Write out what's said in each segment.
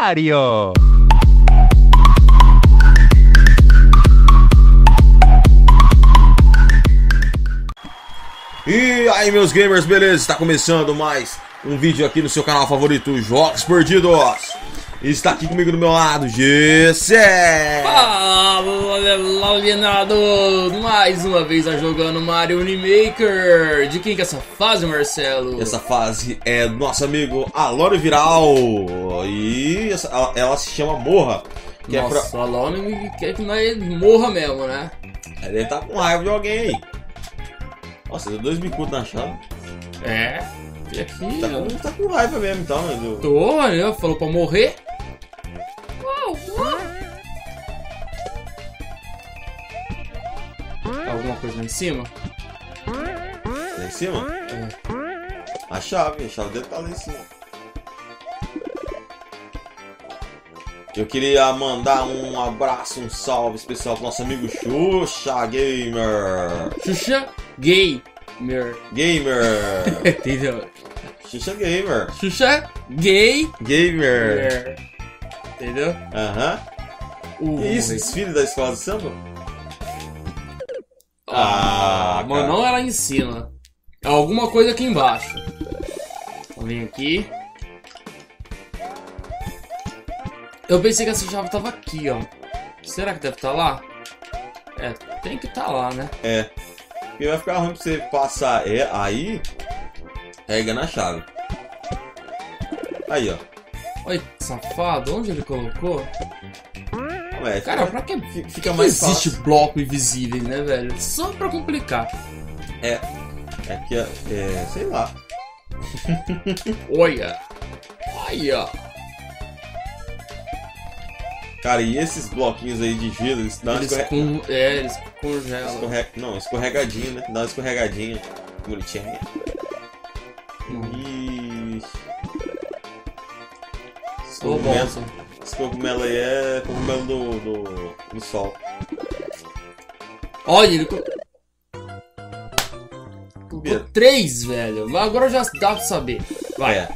Mario. E aí, meus gamers, beleza? Está começando mais um vídeo aqui no seu canal favorito, Jogos Perdidos. E está aqui comigo do meu lado, Gessé. Fala, alienados! Mais uma vez a jogando Mario Unimaker. De quem que é essa fase, Marcelo? Essa fase é do nosso amigo Alone Viral. E essa- ela, ela se chama Morra. Que é Nossa, o Alone quer que nós morra mesmo, né? pra... Ele tá com raiva de alguém aí. Nossa, deu dois bicudos na chave. É. E aqui, Tá, tá com raiva mesmo, então. né, Tô, olha, falou pra morrer. Alguma coisa lá em cima? Lá em cima? É. A chave, a chave deve estar lá em cima. Eu queria mandar um abraço, um salve especial pro nosso amigo Xuxa Gamer. Xuxa gay. Mer. Gamer. Entendeu? Xuxa Gamer. Xuxa gay. Gamer. Mer. Entendeu? Aham. Uh, Que isso, desfile da escola de samba? Ah, Ah, cara. não ela ensina. É alguma coisa aqui embaixo. Vou vir aqui. Eu pensei que essa chave tava aqui, ó. Será que deve estar lá? É, tem que estar lá, né? É. Porque vai ficar ruim pra você passar. É, aí. Pega na chave. Aí, ó. Que safado, onde ele colocou? Ué, Cara, pra que, fica, mais existe fácil. bloco invisível, né, velho? Só pra complicar. É que, é, é, sei lá. Olha. Olha. Cara, e esses bloquinhos aí de gelo, eles dão uma Eles, escorre... com... é, eles congelam. escorre- Não, escorregadinha, né? Dá uma escorregadinha. Bonitinha. Esse Ô, cogumelo, bolsa. Esse cogumelo aí é cogumelo do, do, do sol. Olha, ele colocou três, velho. Mas agora já dá pra saber. Vai, É.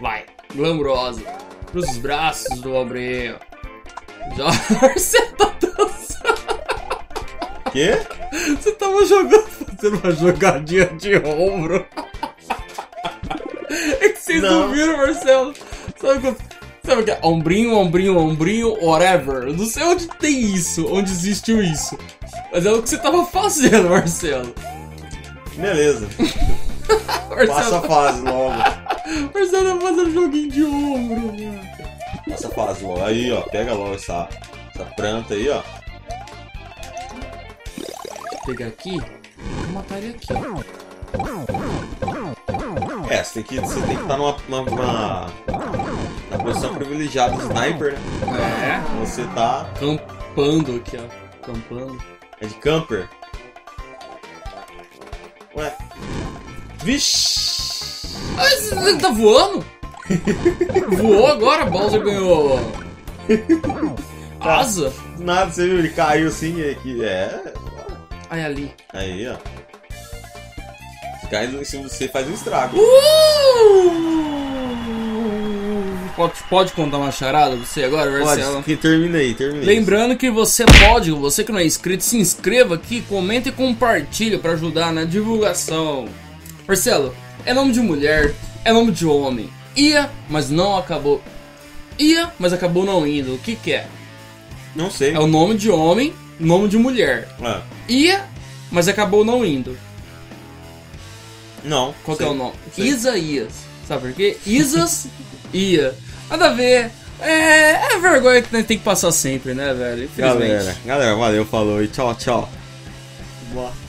vai. Glamurosa. Cruza os braços do ombrinho. Já você tá dançando. Quê? Você tava jogando, fazendo uma jogadinha de ombro. É que vocês não, Não. viram, Marcelo. Sabe quando... Sabe o que é? Ombrinho, ombrinho, ombrinho, whatever. Eu não sei onde tem isso, onde existiu isso. Mas é o que você tava fazendo, Marcelo. Beleza. Marcelo, Passa a fase logo. Marcelo tá fazendo joguinho de ombro, mano. Passa a fase logo. Aí, ó. Pega logo essa, essa planta aí, ó. Pegar aqui, vou matar ele aqui. É, você tem que você tem que estar numa, numa, numa- posição privilegiada do sniper, né? É, Você tá. campando aqui, ó. Campando. É de camper. Ué. Vixe! Ele tá voando? Voou agora, Bowser ganhou. Asa? Do nada, você viu? Ele caiu assim e aqui. É. Aí ali. Aí, ó. Se cai em cima de você, faz um estrago. Uh! Pode, contar uma charada você agora, Marcelo? Pode, que termina aí, termina. Lembrando que você pode, você que não é inscrito, se inscreva aqui, comenta e compartilha pra ajudar na divulgação. Marcelo, é nome de mulher, é nome de homem. Ia, mas não acabou. Ia, mas acabou não indo. O que que é? Não sei. É o nome de homem, nome de mulher. Ah, Ia, mas acabou não indo. não. Qual que sei. é o nome? Sei. Isaías. Sabe por quê? Isas, ia. Nada a ver. É, é vergonha que nós tem que passar sempre, né, velho? Infelizmente. Galera, galera, valeu, falou e tchau, tchau. Boa.